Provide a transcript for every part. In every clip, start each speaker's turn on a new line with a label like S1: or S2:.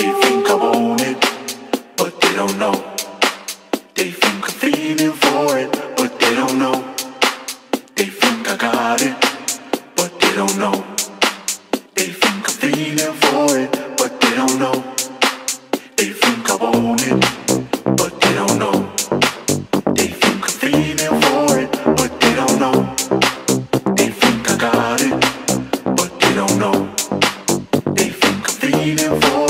S1: They think I want it, but they don't know. They think I'm feeling for it, but they don't know. They think I got it, but they don't know. They think I'm feeling for it, but they don't know. They think I want it, but they don't know. They think I'm feeling for it, but they don't know. They think I got it, but they don't know. They think I'm feeling for.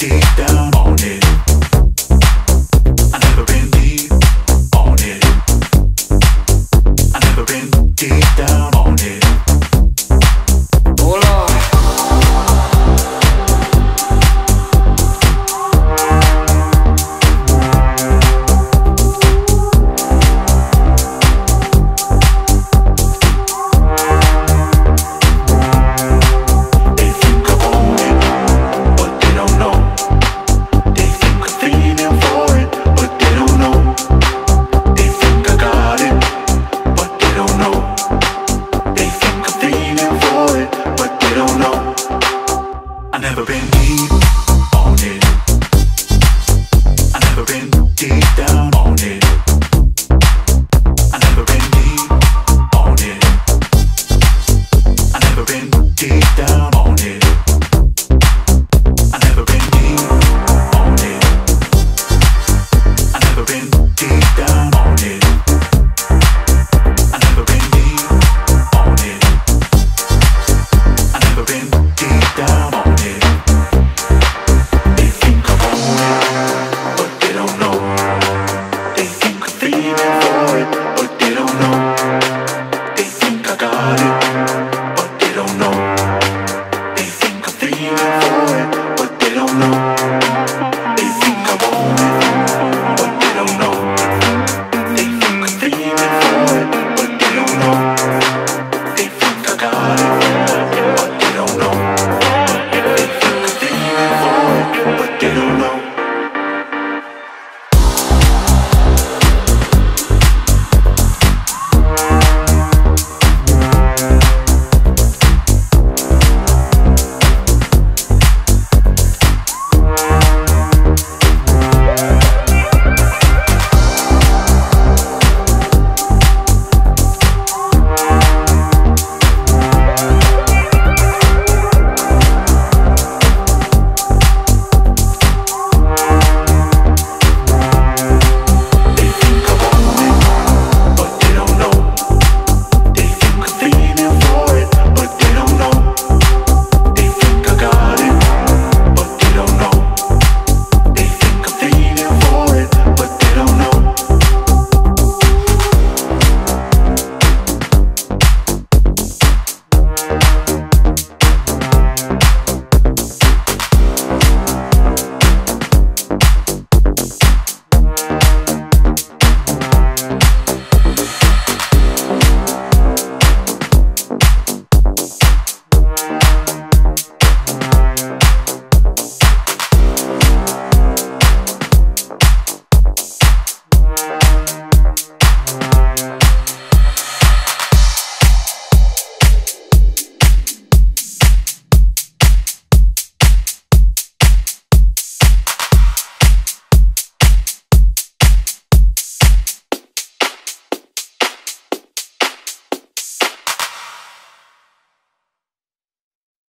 S1: deep down.